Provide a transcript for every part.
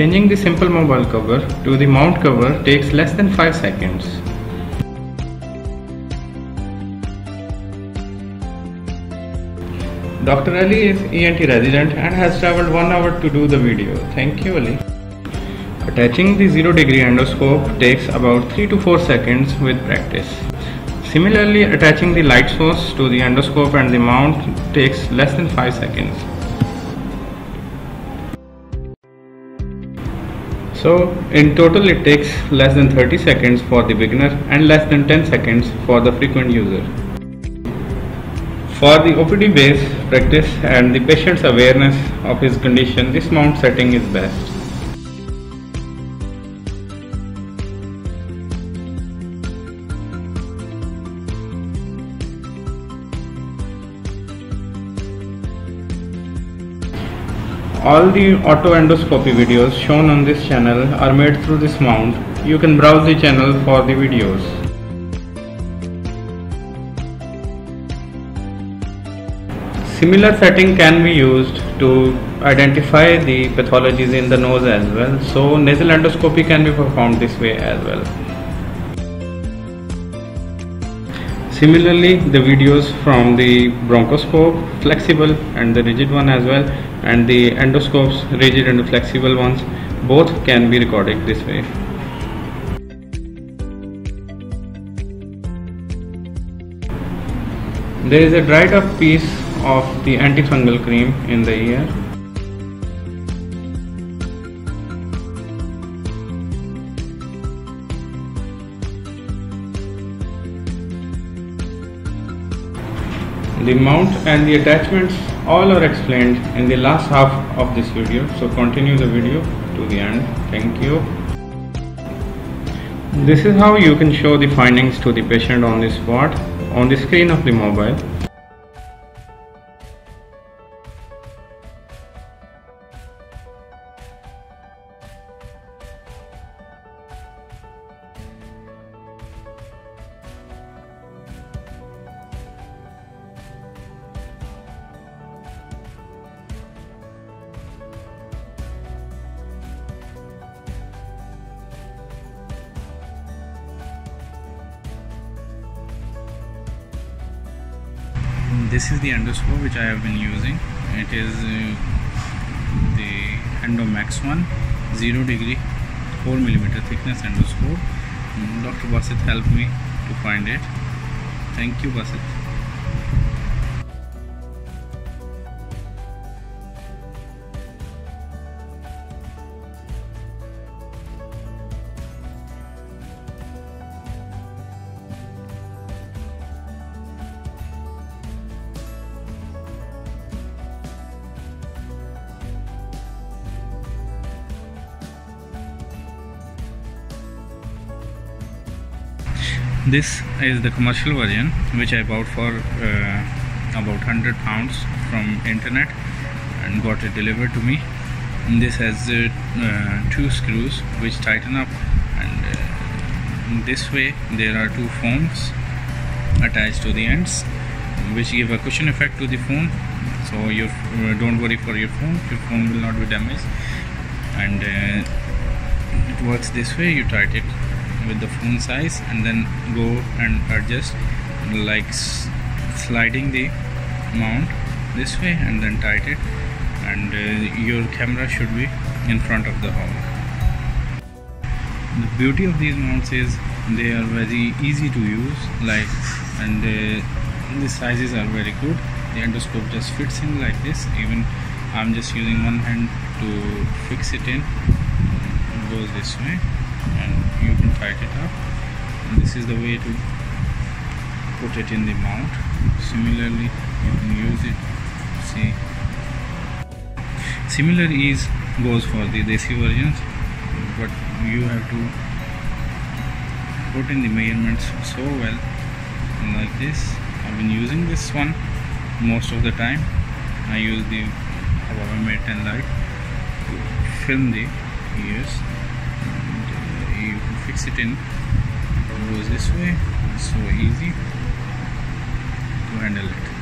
Changing the simple mobile cover to the mount cover takes less than 5 seconds. Dr. Ali is ENT resident and has traveled 1 hour to do the video. Thank you Ali. Attaching the 0 degree endoscope takes about 3 to 4 seconds with practice. Similarly, attaching the light source to the endoscope and the mount takes less than 5 seconds. So in total it takes less than 30 seconds for the beginner and less than 10 seconds for the frequent user. For the OPD based practice and the patient's awareness of his condition, this mount setting is best. All the otoendoscopy videos shown on this channel are made through this mount. You can browse the channel for the videos. Similar setting can be used to identify the pathologies in the nose as well. So nasal endoscopy can be performed this way as well. Similarly, the videos from the bronchoscope, flexible and the rigid one as well, and the endoscopes, rigid and flexible ones, both can be recorded this way. There is a dried up piece of the antifungal cream in the ear The mount and the attachments all are explained in the last half of this video. So continue the video to the end. Thank you. This is how you can show the findings to the patient on the spot on the screen of the mobile. This is the endoscope which I have been using. It is uh, the Endomax one 0 degree 4 millimeter thickness endoscope. Dr. Basit helped me to find it. Thank you Basit this is the commercial version which I bought for uh, about 100 pounds from internet and got it delivered to me. And this has uh, uh, two screws which tighten up and uh, this way there are two foams attached to the ends which give a cushion effect to the phone. So you uh, don't worry for your phone your phone will not be damaged. And it works this way you tighten it with the phone size and then go and adjust like sliding the mount this way and then tight it and uh, your camera should be in front of the hole the beauty of these mounts is they are very easy to use like and uh, the sizes are very good. The endoscope just fits in like this. Even I'm just using one hand to fix it in. It goes this way and you can tighten it up. And this is the way to put it in the mount. Similarly you can use it see. Similar ease goes for the desi versions but you have to put in the measurements so well like this. I've been using this one most of the time. I use the Huawei Mate 10 Lite to film the ears fix it in. It goes this way. It's so easy. To handle it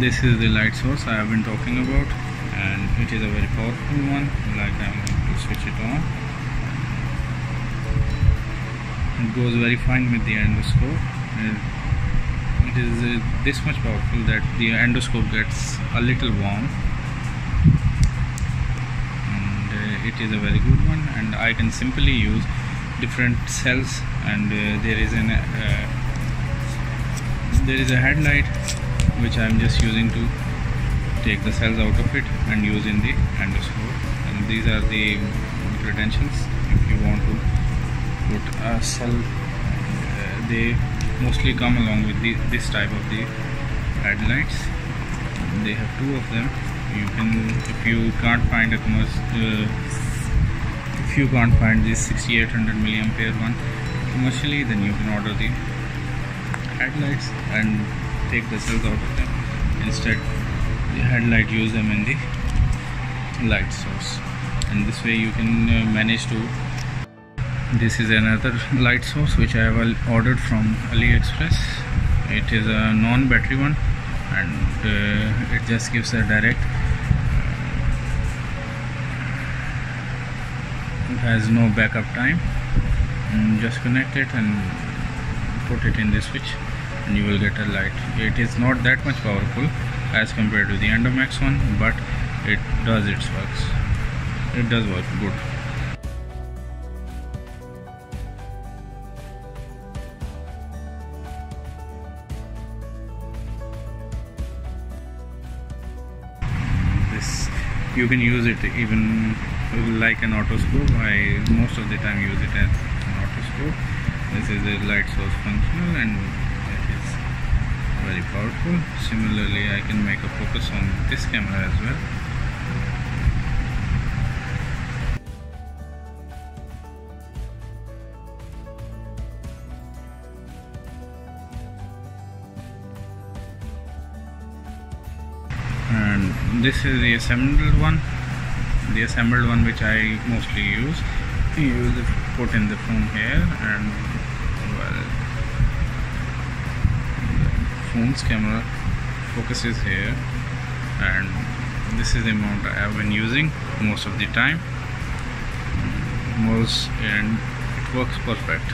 this is the light source I have been talking about and it is a very powerful one like I'm going to switch it on. It goes very fine with the endoscope. It is uh, this much powerful that the endoscope gets a little warm. And uh, it is a very good one and I can simply use different cells and uh, there is an uh, there is a headlight which I am just using to take the cells out of it and use in the endoscope and these are the credentials. If you want to put a cell uh, they mostly come along with the, this type of the headlights they have two of them. You can if you can't find a uh, if you can't find this 6800 milliampere one commercially then you can order the headlights and take the cells out of them. Instead the headlight use them in the light source. And this way you can uh, manage to this is another light source which I have ordered from AliExpress. It is a non-battery one and uh, it just gives a direct uh, it has no backup time. And just connect it and put it in the switch and you will get a light. It is not that much powerful as compared to the Endomax one but it does its works. It does work good. This you can use it even like an otoscope I most of the time use it as an otoscope this is a light source functional and very powerful. Similarly I can make a focus on this camera as well. And this is the assembled one. The assembled one which I mostly use. You use it put in the phone here and well phone's camera focuses here and this is the amount I have been using most of the time. Most and it works perfect